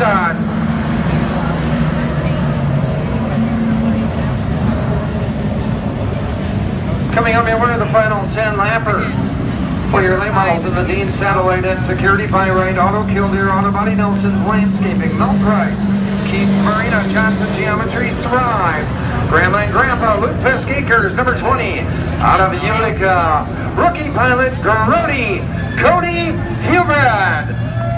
Nissan. Coming up here, we're the final 10 lapper for your late models in the Dean Satellite and Security by Right, Auto Kildare, Auto Body Nelson's Landscaping, Mel Price, Keith Marina, Johnson Geometry, Thrive, Grandma and Grandpa, Luke Pescakers, number 20, out of Utica, Rookie Pilot, Grody, Cody Hubert.